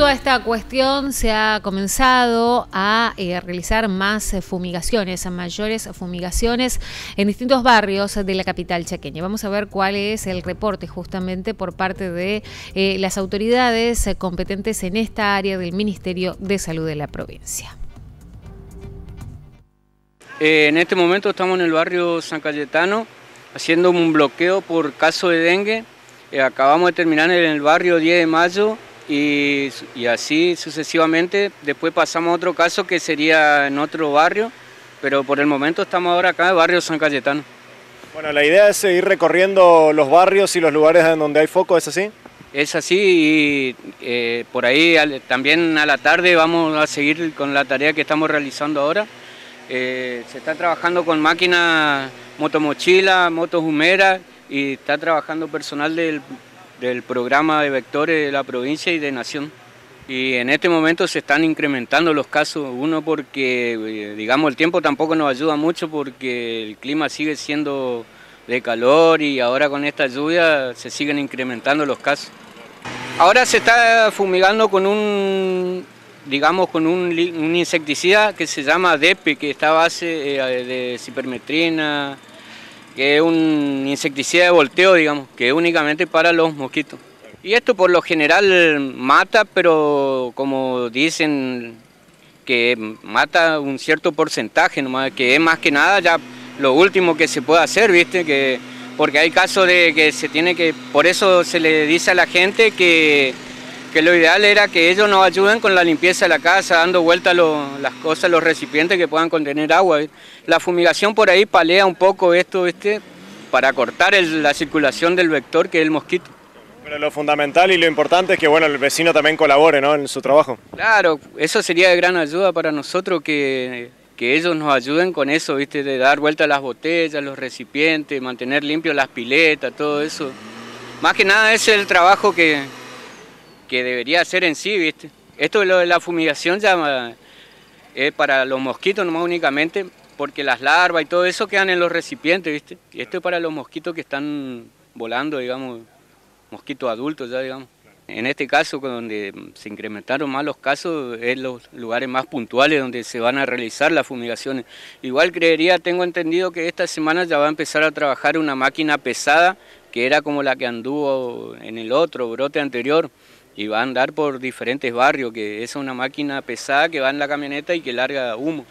a esta cuestión se ha comenzado a eh, realizar más fumigaciones, mayores fumigaciones en distintos barrios de la capital chaqueña. Vamos a ver cuál es el reporte justamente por parte de eh, las autoridades competentes en esta área del Ministerio de Salud de la provincia. Eh, en este momento estamos en el barrio San Cayetano haciendo un bloqueo por caso de dengue. acabamos de terminar en el barrio 10 de mayo y, así sucesivamente. Después pasamos a otro caso que sería en otro barrio, pero por el momento estamos ahora acá en el barrio San Cayetano. Bueno, la idea es seguir recorriendo los barrios y los lugares en donde hay foco, ¿es así? Es así y eh, por ahí también a la tarde vamos a seguir con la tarea que estamos realizando ahora. Eh, se está trabajando con máquinas motomochila, motos humeras y está trabajando personal del del programa de vectores de la provincia y de Nación. Y en este momento se están incrementando los casos, uno porque, eh, digamos, el tiempo tampoco nos ayuda mucho porque el clima sigue siendo de calor y ahora con esta lluvia se siguen incrementando los casos. Ahora se está fumigando con un, digamos, con un, insecticida que se llama DEPE, que está a base eh, de cipermetrina, que es un insecticida de volteo, digamos, que es únicamente para los mosquitos. Y esto por lo general mata, pero como dicen que mata un cierto porcentaje, nomás, que es más que nada ya lo último que se puede hacer, ¿viste? Que, porque hay casos de que se tiene que, por eso se le dice a la gente que que lo ideal era que ellos nos ayuden con la limpieza de la casa, dando vuelta las cosas, los recipientes que puedan contener agua. La fumigación por ahí palea un poco esto, este, para cortar la circulación del vector que es el mosquito. Pero lo fundamental y lo importante es que bueno, el vecino también colabore ¿no? en su trabajo. Claro, eso sería de gran ayuda para nosotros que, que ellos nos ayuden con eso, ¿viste? de dar vuelta a las botellas, los recipientes, mantener limpios las piletas, todo eso. Más que nada ese es el trabajo que, que debería ser en sí, ¿viste? Esto lo de la fumigación ya es para los mosquitos nomás únicamente, porque las larvas y todo eso quedan en los recipientes, ¿viste? Y esto es para los mosquitos que están volando, digamos, mosquitos adultos ya, digamos. En este caso, donde se incrementaron más los casos, es los lugares más puntuales donde se van a realizar las fumigaciones. Igual creería, tengo entendido que esta semana ya va a empezar a trabajar una máquina pesada, que era como la que anduvo en el otro brote anterior, y va a andar por diferentes barrios, que es una máquina pesada que va en la camioneta y que larga humo.